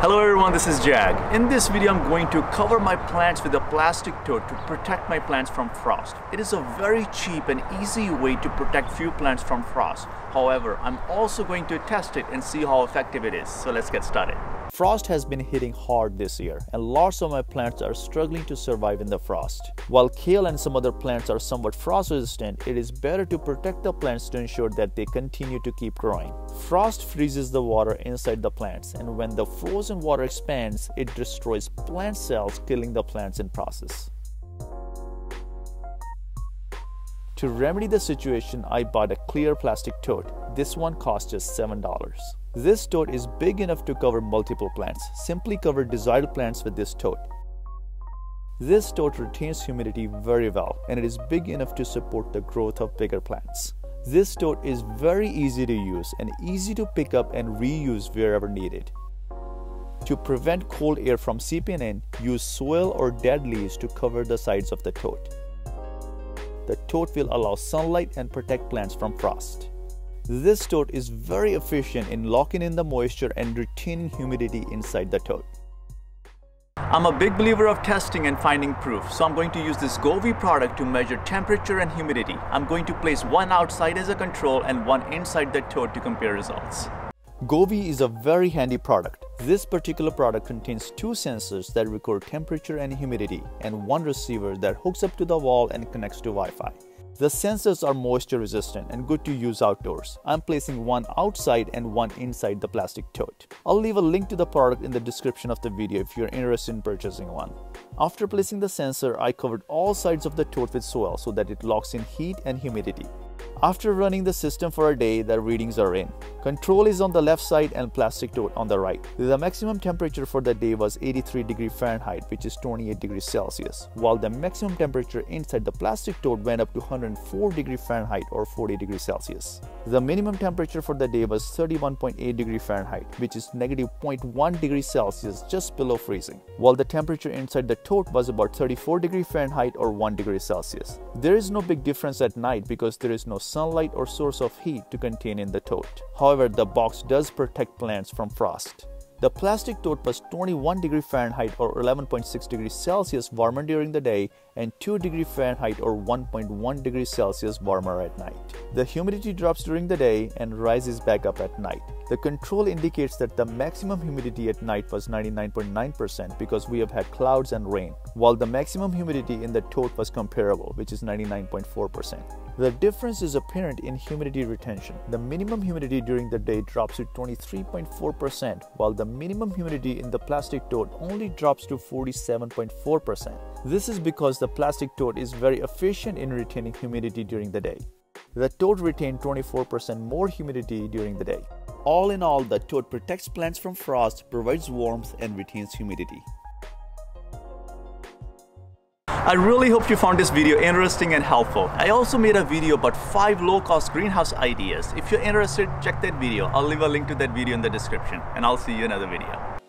Hello everyone, this is Jag. In this video, I'm going to cover my plants with a plastic tote to protect my plants from frost. It is a very cheap and easy way to protect few plants from frost. However, I'm also going to test it and see how effective it is. So let's get started. Frost has been hitting hard this year and lots of my plants are struggling to survive in the frost. While kale and some other plants are somewhat frost resistant, it is better to protect the plants to ensure that they continue to keep growing. Frost freezes the water inside the plants and when the frozen water expands, it destroys plant cells killing the plants in process. To remedy the situation, I bought a clear plastic tote. This one cost just $7. This tote is big enough to cover multiple plants. Simply cover desired plants with this tote. This tote retains humidity very well and it is big enough to support the growth of bigger plants. This tote is very easy to use and easy to pick up and reuse wherever needed. To prevent cold air from seeping in, use soil or dead leaves to cover the sides of the tote. The tote will allow sunlight and protect plants from frost. This tote is very efficient in locking in the moisture and retaining humidity inside the tote. I'm a big believer of testing and finding proof, so I'm going to use this Govee product to measure temperature and humidity. I'm going to place one outside as a control and one inside the tote to compare results. Govee is a very handy product. This particular product contains two sensors that record temperature and humidity and one receiver that hooks up to the wall and connects to Wi-Fi. The sensors are moisture resistant and good to use outdoors. I'm placing one outside and one inside the plastic tote. I'll leave a link to the product in the description of the video if you're interested in purchasing one. After placing the sensor, I covered all sides of the tote with soil so that it locks in heat and humidity. After running the system for a day, the readings are in. Control is on the left side and plastic tote on the right. The maximum temperature for the day was 83 degrees Fahrenheit, which is 28 degrees Celsius, while the maximum temperature inside the plastic tote went up to 104 degrees Fahrenheit or 40 degrees Celsius. The minimum temperature for the day was 31.8 degrees Fahrenheit, which is negative 0.1 degrees Celsius, just below freezing, while the temperature inside the tote was about 34 degrees Fahrenheit or 1 degree Celsius. There is no big difference at night because there is no sunlight or source of heat to contain in the tote. However, the box does protect plants from frost. The plastic tote was 21 degree Fahrenheit or 11.6 degrees Celsius warmer during the day and 2 degree Fahrenheit or 1.1 degrees Celsius warmer at night. The humidity drops during the day and rises back up at night. The control indicates that the maximum humidity at night was 99.9% because we have had clouds and rain, while the maximum humidity in the tote was comparable, which is 99.4%. The difference is apparent in humidity retention. The minimum humidity during the day drops to 23.4%, while the minimum humidity in the plastic tote only drops to 47.4%. This is because the plastic tote is very efficient in retaining humidity during the day. The tote retained 24% more humidity during the day. All in all, the tote protects plants from frost, provides warmth, and retains humidity. I really hope you found this video interesting and helpful. I also made a video about 5 low-cost greenhouse ideas. If you're interested, check that video. I'll leave a link to that video in the description. And I'll see you in another video.